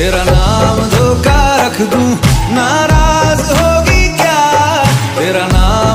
तेरा नाम धोखा रख दूँ नारा